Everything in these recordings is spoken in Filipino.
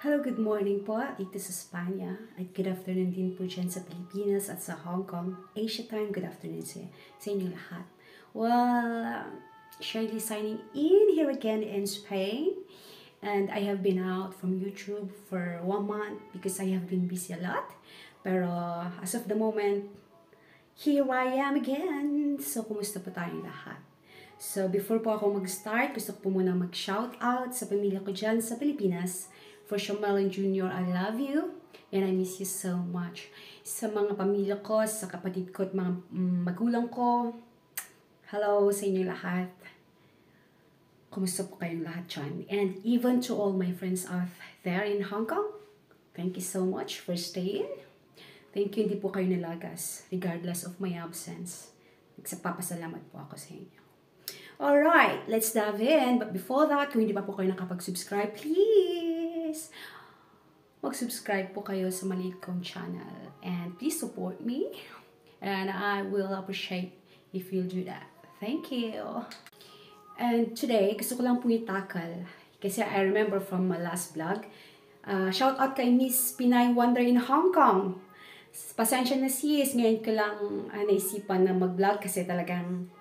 Hello, good morning po dito sa Spanya at good afternoon din po dyan sa Pilipinas at sa Hong Kong. Asia time, good afternoon sa, sa inyo lahat. Well, uh, Shirley signing in here again in Spain and I have been out from YouTube for one month because I have been busy a lot. Pero as of the moment, here I am again. So, kumusta po tayong lahat? So, before po ako mag-start, gusto ko po muna mag-shout out sa pamilya ko dyan sa Pilipinas. For Shomelin Jr., I love you and I miss you so much. Sa mga pamilya ko, sa kapatid ko at mga mm, magulang ko, hello sa inyo lahat. Kumusta po kayong lahat dyan? And even to all my friends out there in Hong Kong, thank you so much for staying. Thank you, hindi po kayo nalagas, regardless of my absence. Nagpapasalamat po ako sa inyo. Alright, let's dive in. But before that, kung hindi pa po kayo nakapag-subscribe, please mag-subscribe po kayo sa maliit kong channel. And please support me. And I will appreciate if you'll do that. Thank you. And today, gusto ko lang po itakal. Kasi I remember from my last vlog, uh, shout out kay Miss Pinay Wonder in Hong Kong. Pasensya na sis, ngayon ko lang uh, naisipan na mag-vlog kasi talagang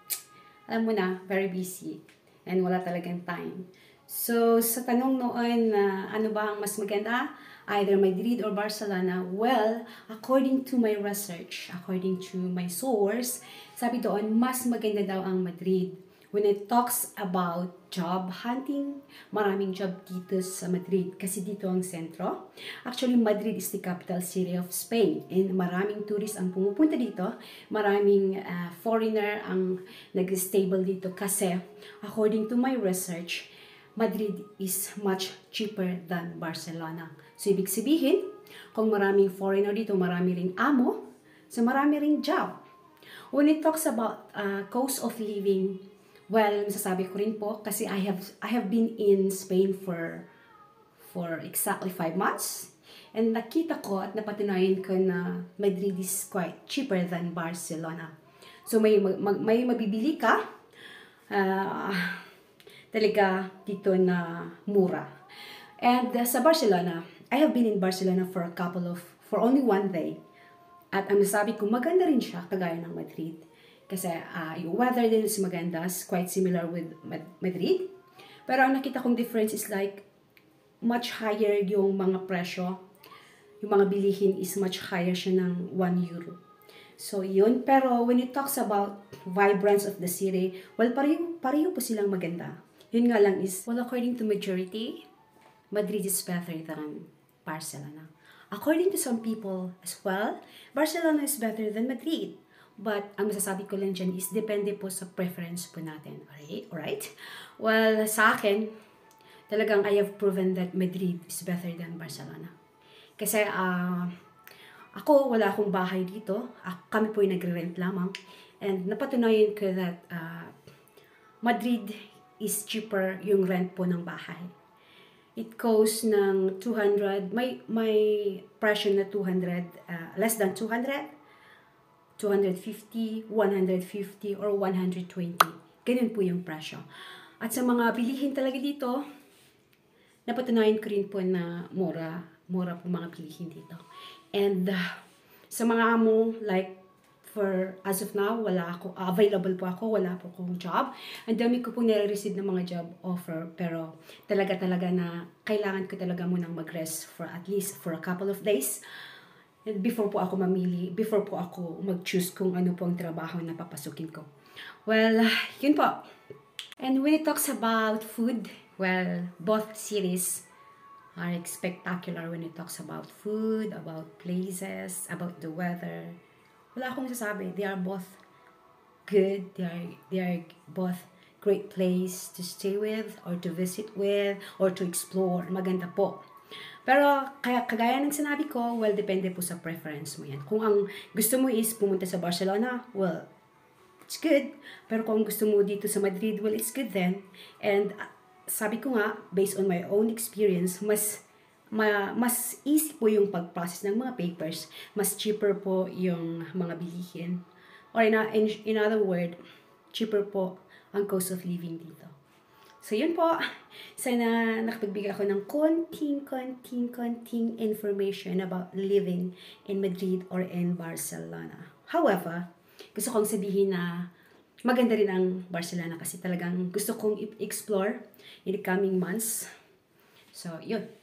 alam mo na, very busy. And wala talagang time. So, sa tanong noon na ano ba ang mas maganda, either Madrid or Barcelona, well, according to my research, according to my source, sabi doon, mas maganda daw ang Madrid when it talks about job hunting, maraming job dito sa Madrid kasi dito ang sentro. Actually, Madrid is the capital city of Spain and maraming tourist ang pumupunta dito. Maraming uh, foreigner ang nag-stable dito kasi according to my research, Madrid is much cheaper than Barcelona. So, ibig sabihin, kung maraming foreigner dito, marami ring amo, so marami ring job. When it talks about uh, cost of living, Well, masasabi ko rin po kasi I have I have been in Spain for for exactly five months. And nakita ko at napatunayan ko na Madrid is quite cheaper than Barcelona. So may mag, may mabibili ka uh, talaga dito na mura. And uh, sa Barcelona, I have been in Barcelona for a couple of for only one day. At ang nasabi ko, maganda rin siya kagaya ng Madrid. Kasi uh, yung weather din is maganda, quite similar with Madrid. Pero ang nakita kong difference is like much higher yung mga presyo. Yung mga bilihin is much higher siya ng 1 euro. So, yun. Pero when it talks about vibrance of the city, well, pareho, pareho po silang maganda. Yun nga lang is, well, according to majority, Madrid is better than Barcelona. According to some people as well, Barcelona is better than Madrid. But, ang masasabi ko lang dyan is, depende po sa preference po natin. Alright? Alright? Well, sa akin, talagang I have proven that Madrid is better than Barcelona. Kasi, uh, ako, wala akong bahay dito. Uh, kami po yung nagre-rent lamang. And napatunayan ko that uh, Madrid is cheaper yung rent po ng bahay. It costs ng 200, may, may presyo na 200, uh, less than 200 250, 150, or 120. Ganun po yung presyo. At sa mga bilihin talaga dito, napatunayan ko rin po na mura, mura po mga bilihin dito. And uh, sa mga amo, like, for as of now, wala ako, uh, available po ako, wala po akong job. Ang dami ko po nare-receive ng mga job offer, pero talaga talaga na kailangan ko talaga munang mag-rest for at least for a couple of days before po ako mamili, before po ako mag-choose kung ano po ang trabaho na papasukin ko. Well, yun po. And when it talks about food, well, both series are spectacular when it talks about food, about places, about the weather. Wala akong sasabi. They are both good. They are, they are both great place to stay with or to visit with or to explore. Maganda po. Pero kaya kagaya ng sinabi ko, well, depende po sa preference mo yan. Kung ang gusto mo is pumunta sa Barcelona, well, it's good. Pero kung gusto mo dito sa Madrid, well, it's good then. And uh, sabi ko nga, based on my own experience, mas ma, mas easy po yung pag-process ng mga papers, mas cheaper po yung mga bilihin. Or in, a, in, in other word, cheaper po ang cost of living dito. So, yun po. Sana nakapagbigay ako ng konting, konting, konting information about living in Madrid or in Barcelona. However, gusto kong sabihin na maganda rin ang Barcelona kasi talagang gusto kong i- explore in the coming months. So, yun.